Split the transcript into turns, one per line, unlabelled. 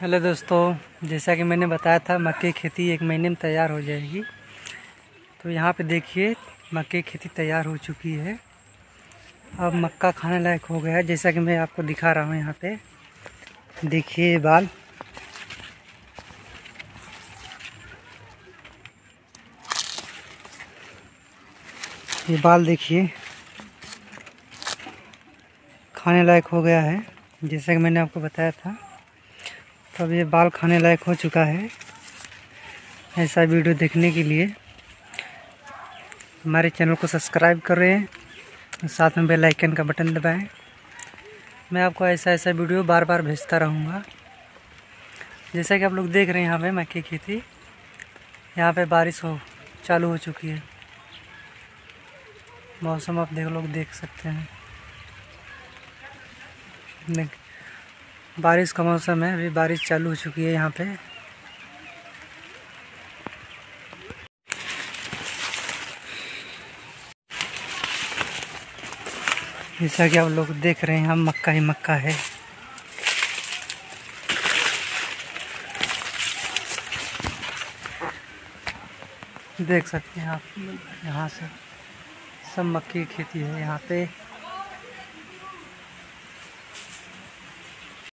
Hello दोस्तों, जैसा कि मैंने बताया था, मक्के की खेती एक महीने में तैयार हो जाएगी। तो यहाँ पे देखिए, मक्के की खेती तैयार हो चुकी है। अब मक्का खाने लायक हो गया है, जैसा कि मैं आपको दिखा रहा हूँ यहाँ पे। देखिए बाल। ये बाल देखिए। खाने लायक हो गया है, जैसा कि मैंने आपको बताया था। तो अब ये बाल खाने लायक हो चुका है ऐसा वीडियो देखने के लिए। हमारे चैनल को सब्सक्राइब करें साथ में बेल आइकन का बटन दबाएँ। मैं आपको ऐसा ऐसा वीडियो बार बार भेजता रहूँगा। जैसा कि आप लोग देख रहे हैं यहाँ पे मक्की की खेती। यहाँ पे बारिश हो, चालू हो चुकी है। मौसम आप देख, लोग देख सकते हैं। देख बारिश का मौसम है, अभी बारिश चालू हो चुकी है यहाँ पे। जैसा कि आप लोग देख रहे हैं हम मक्का ही मक्का है। देख सकते हैं आप यहाँ से सब मक्की की खेती है यहाँ पे।